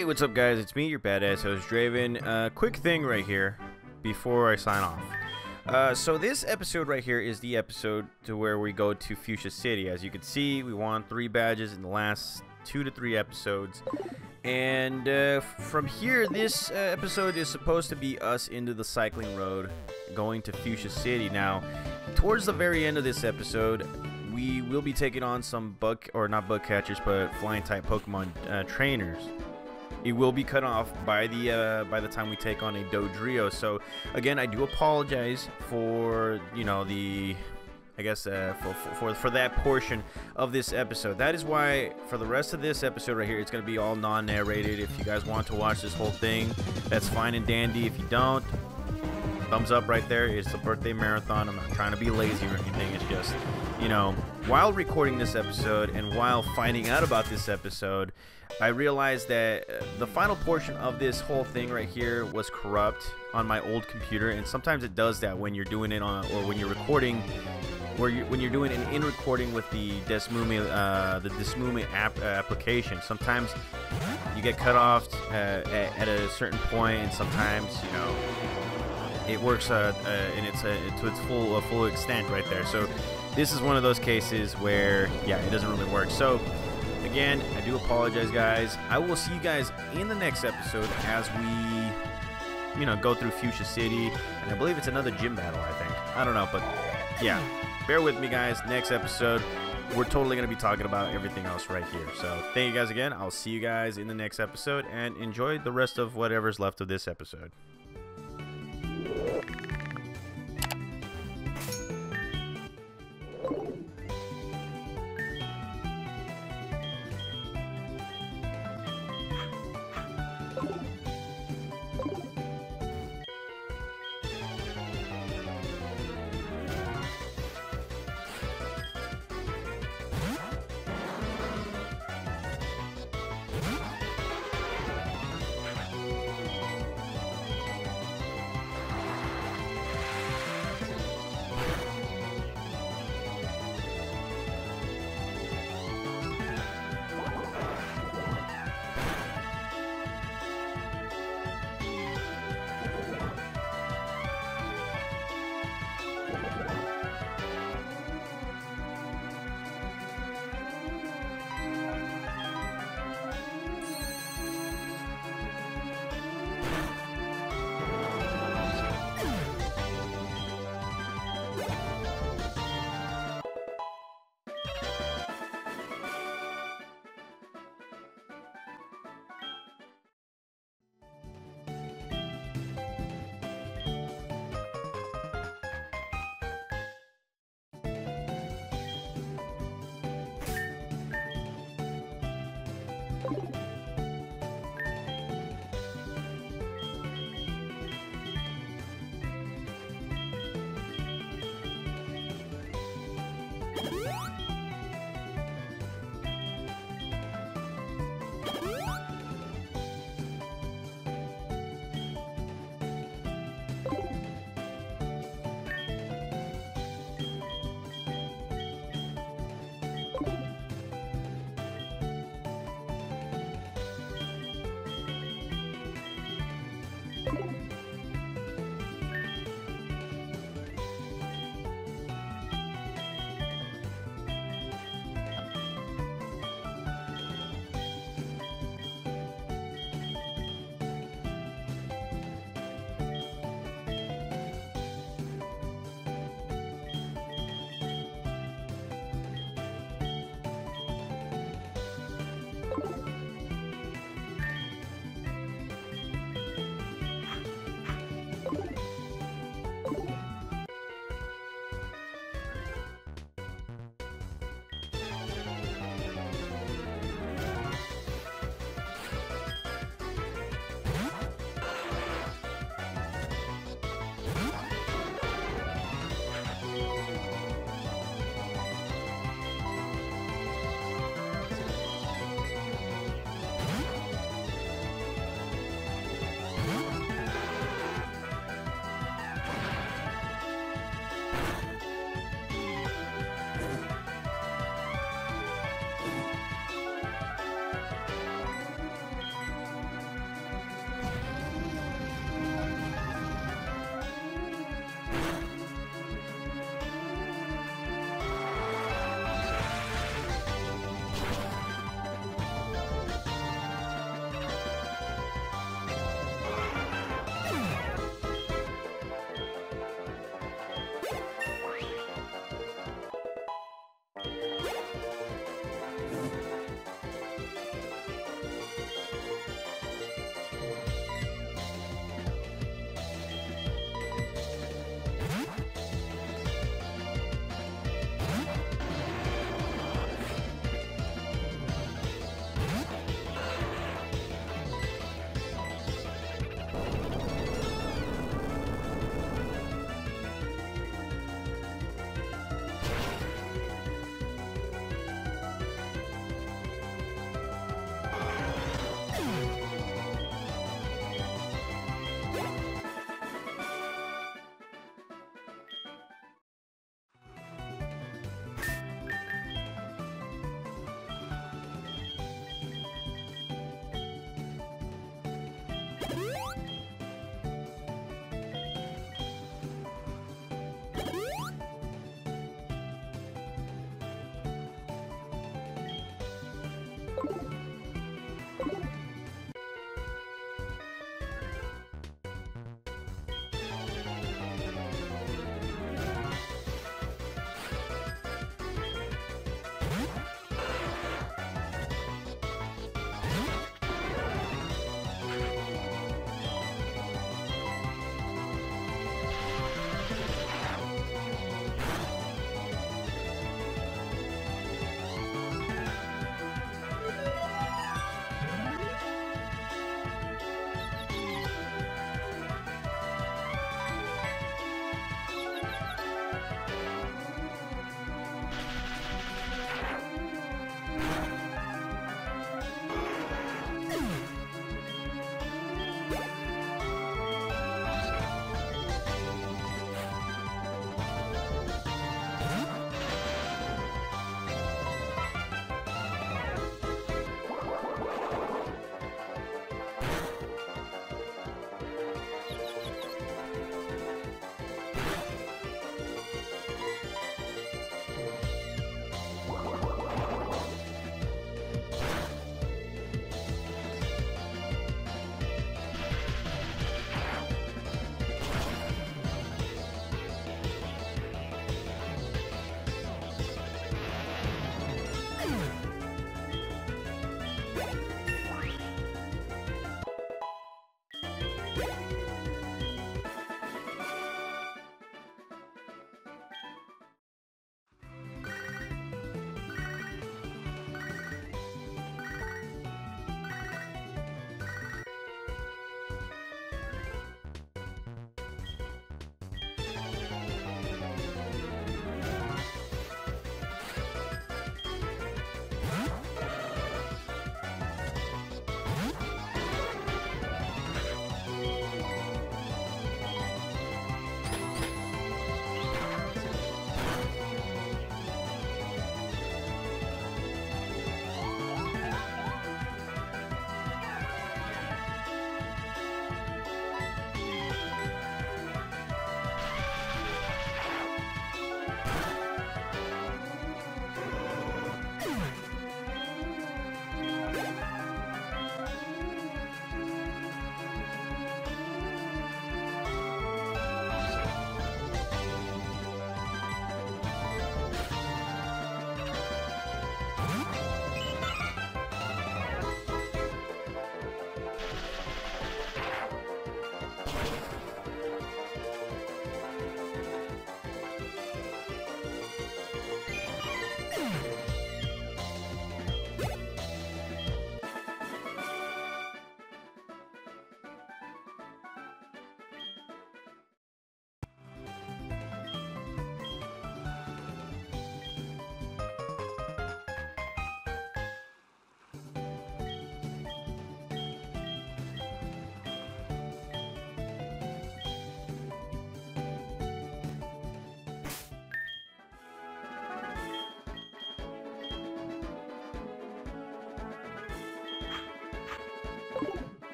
Hey, what's up, guys? It's me, your badass host, Draven. Uh, quick thing right here before I sign off. Uh, so this episode right here is the episode to where we go to Fuchsia City. As you can see, we won three badges in the last two to three episodes. And uh, from here, this uh, episode is supposed to be us into the cycling road going to Fuchsia City. Now, towards the very end of this episode, we will be taking on some bug, or not bug catchers, but flying type Pokemon uh, trainers it will be cut off by the uh, by the time we take on a Dodrio. So again, I do apologize for you know the I guess uh, for, for for that portion of this episode. That is why for the rest of this episode right here, it's gonna be all non-narrated. If you guys want to watch this whole thing, that's fine and dandy. If you don't, thumbs up right there. It's a birthday marathon. I'm not trying to be lazy or anything. It's just you know, while recording this episode and while finding out about this episode, I realized that uh, the final portion of this whole thing right here was corrupt on my old computer, and sometimes it does that when you're doing it on or when you're recording, where you when you're doing an in recording with the Desmume uh, the Desmume app uh, application. Sometimes you get cut off uh, at, at, a certain point, and sometimes you know it works uh, uh, its to its full full extent right there. So this is one of those cases where yeah, it doesn't really work. So again, I do apologize, guys. I will see you guys in the next episode as we, you know, go through Fuchsia City. And I believe it's another gym battle, I think. I don't know, but yeah. Bear with me, guys. Next episode, we're totally going to be talking about everything else right here. So thank you guys again. I'll see you guys in the next episode and enjoy the rest of whatever's left of this episode.